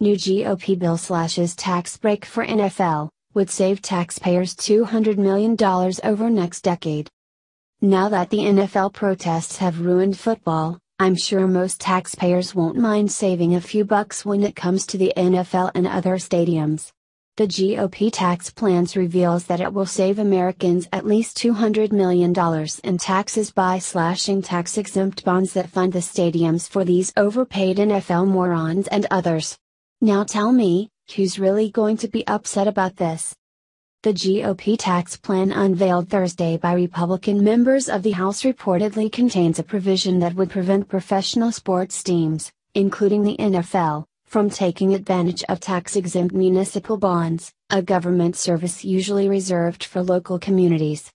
New GOP bill slashes tax break for NFL, would save taxpayers $200 million over next decade. Now that the NFL protests have ruined football, I'm sure most taxpayers won't mind saving a few bucks when it comes to the NFL and other stadiums. The GOP tax plans reveals that it will save Americans at least $200 million in taxes by slashing tax-exempt bonds that fund the stadiums for these overpaid NFL morons and others. Now tell me, who's really going to be upset about this? The GOP tax plan unveiled Thursday by Republican members of the House reportedly contains a provision that would prevent professional sports teams, including the NFL, from taking advantage of tax exempt municipal bonds, a government service usually reserved for local communities.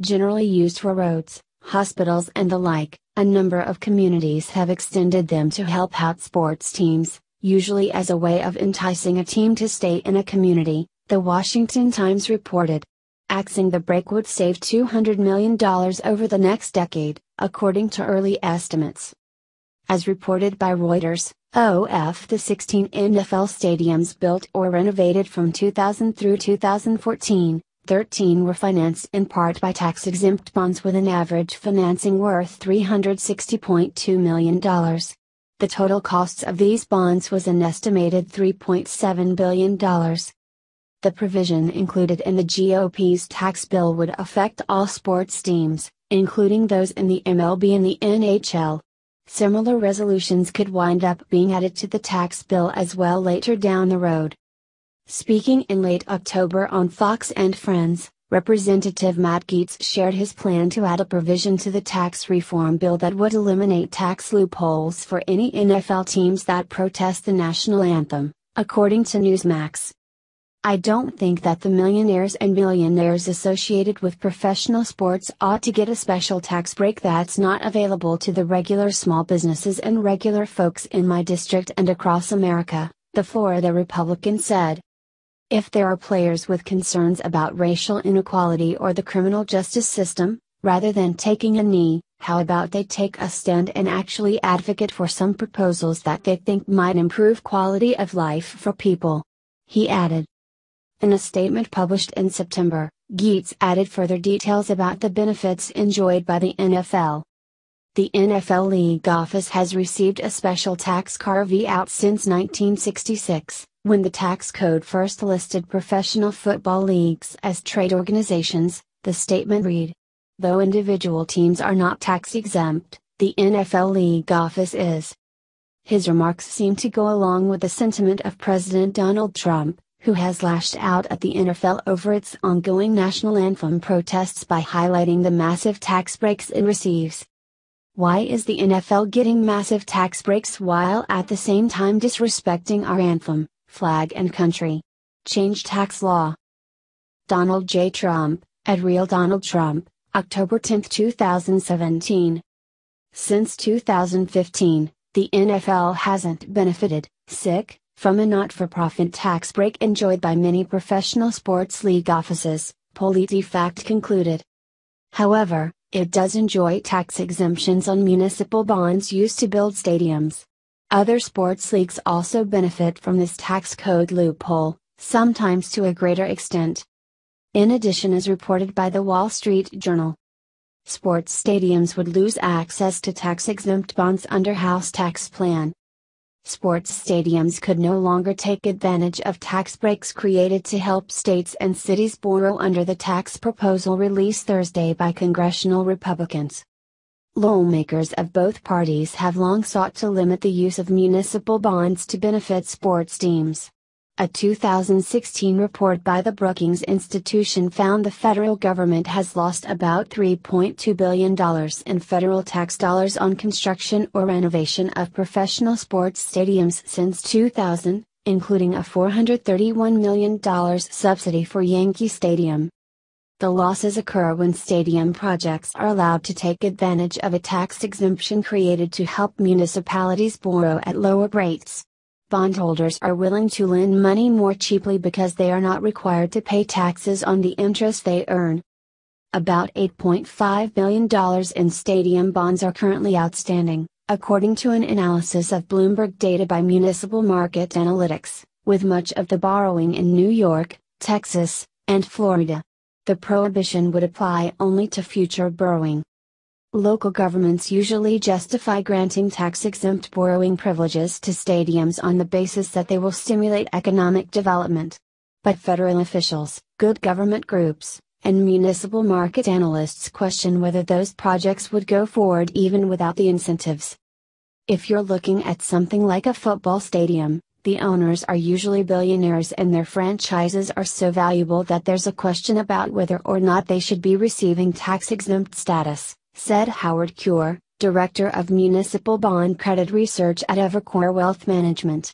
Generally used for roads, hospitals, and the like, a number of communities have extended them to help out sports teams, usually as a way of enticing a team to stay in a community, the Washington Times reported. Axing the break would save $200 million over the next decade, according to early estimates. As reported by Reuters, OF the 16 NFL stadiums built or renovated from 2000 through 2014, 13 were financed in part by tax exempt bonds with an average financing worth $360.2 million. The total costs of these bonds was an estimated $3.7 billion. The provision included in the GOP's tax bill would affect all sports teams, including those in the MLB and the NHL. Similar resolutions could wind up being added to the tax bill as well later down the road. Speaking in late October on Fox and Friends, Representative Matt Gaetz shared his plan to add a provision to the tax reform bill that would eliminate tax loopholes for any NFL teams that protest the national anthem, according to Newsmax. I don't think that the millionaires and millionaires associated with professional sports ought to get a special tax break that's not available to the regular small businesses and regular folks in my district and across America, the Florida Republican said. If there are players with concerns about racial inequality or the criminal justice system, rather than taking a knee, how about they take a stand and actually advocate for some proposals that they think might improve quality of life for people? He added. In a statement published in September, Gaetz added further details about the benefits enjoyed by the NFL. The NFL League office has received a special tax carve out since 1966, when the tax code first listed professional football leagues as trade organizations, the statement read. Though individual teams are not tax exempt, the NFL League office is. His remarks seem to go along with the sentiment of President Donald Trump, who has lashed out at the NFL over its ongoing national anthem protests by highlighting the massive tax breaks it receives. Why is the NFL getting massive tax breaks while at the same time disrespecting our anthem, flag, and country? Change tax law. Donald J. Trump, at Real Donald Trump, October 10, 2017. Since 2015, the NFL hasn't benefited, sick, from a not-for-profit tax break enjoyed by many professional sports league offices, PolitiFact concluded. However, it does enjoy tax exemptions on municipal bonds used to build stadiums. Other sports leagues also benefit from this tax code loophole, sometimes to a greater extent. In addition as reported by the Wall Street Journal, sports stadiums would lose access to tax-exempt bonds under House tax plan, sports stadiums could no longer take advantage of tax breaks created to help states and cities borrow under the tax proposal released Thursday by congressional Republicans. Lawmakers of both parties have long sought to limit the use of municipal bonds to benefit sports teams. A 2016 report by the Brookings Institution found the federal government has lost about $3.2 billion in federal tax dollars on construction or renovation of professional sports stadiums since 2000, including a $431 million subsidy for Yankee Stadium. The losses occur when stadium projects are allowed to take advantage of a tax exemption created to help municipalities borrow at lower rates bondholders are willing to lend money more cheaply because they are not required to pay taxes on the interest they earn. About $8.5 billion in stadium bonds are currently outstanding, according to an analysis of Bloomberg data by Municipal Market Analytics, with much of the borrowing in New York, Texas, and Florida. The prohibition would apply only to future borrowing. Local governments usually justify granting tax exempt borrowing privileges to stadiums on the basis that they will stimulate economic development. But federal officials, good government groups, and municipal market analysts question whether those projects would go forward even without the incentives. If you're looking at something like a football stadium, the owners are usually billionaires and their franchises are so valuable that there's a question about whether or not they should be receiving tax exempt status said Howard Cure, Director of Municipal Bond Credit Research at Evercore Wealth Management.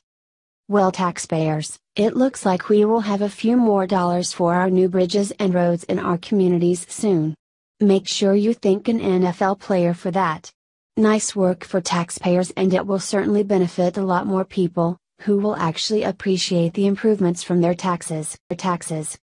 Well, taxpayers, it looks like we will have a few more dollars for our new bridges and roads in our communities soon. Make sure you thank an NFL player for that. Nice work for taxpayers, and it will certainly benefit a lot more people, who will actually appreciate the improvements from their taxes. Their Taxes.